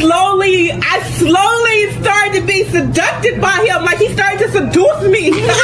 slowly, I slowly started to be seduced by him. Like he started to seduce me.